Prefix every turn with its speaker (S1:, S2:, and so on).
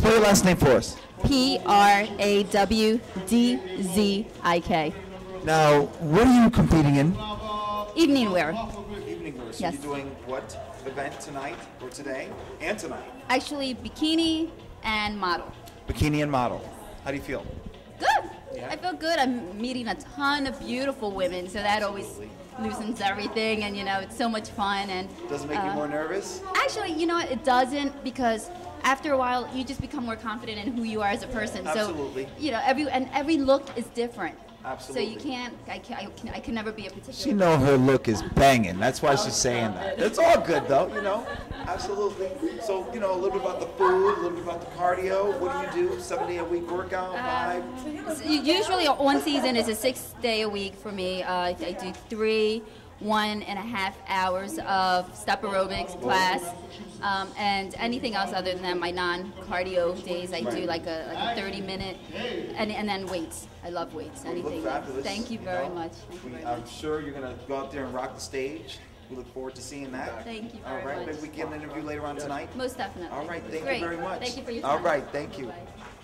S1: Spell your last name for us.
S2: P R A W D Z I K.
S1: Now, what are you competing in?
S2: Evening wear.
S1: Evening wear. So
S2: Yes.
S1: you're doing what event tonight or today and tonight?
S2: Actually, bikini and model.
S1: Bikini and model. How do you feel?
S2: Good.
S1: Yeah.
S2: I feel good. I'm meeting a ton of beautiful women, so that always loosens everything, and you know, it's so much fun. And
S1: doesn't make you
S2: uh,
S1: more nervous?
S2: Actually, you know what? It doesn't because after a while, you just become more confident in who you are as a person.
S1: Absolutely.
S2: So, you know, every and every look is different.
S1: Absolutely.
S2: So you can't. I can. I can, I can never be a particular.
S1: She know her look is banging. That's why she's saying that. It's all good though, you know. Absolutely. So you know a little bit about the food, a little bit about the cardio. What do you do? Seven day a week workout, five.
S2: So Usually, one season is a six day a week for me. Uh, I I do three, one and a half hours of step aerobics class, um, and anything else other than that, my non cardio days, I do like a, like a 30 minute, and, and then weights. I love weights. Anything. Thank you
S1: you
S2: very
S1: know.
S2: much.
S1: We-
S2: very
S1: I'm
S2: much.
S1: sure you're gonna go out there and rock the stage. We look forward to seeing that.
S2: Thank you
S1: All right,
S2: much.
S1: maybe we get an interview later on tonight.
S2: Most definitely.
S1: All right, thank
S2: Great.
S1: you very much.
S2: Thank you for your time.
S1: right, thank you.
S2: Bye.